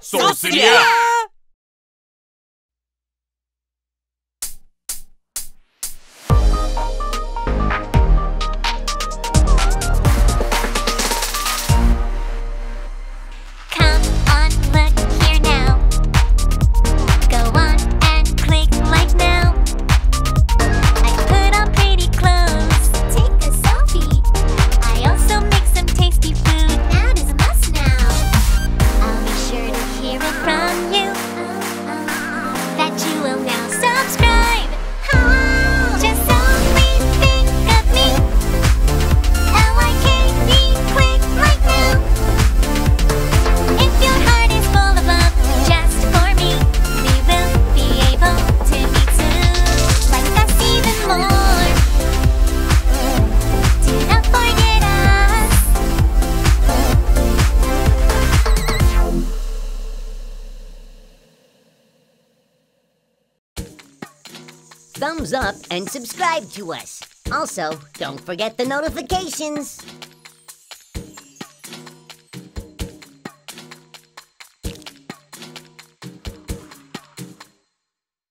소스리야! thumbs up, and subscribe to us. Also, don't forget the notifications.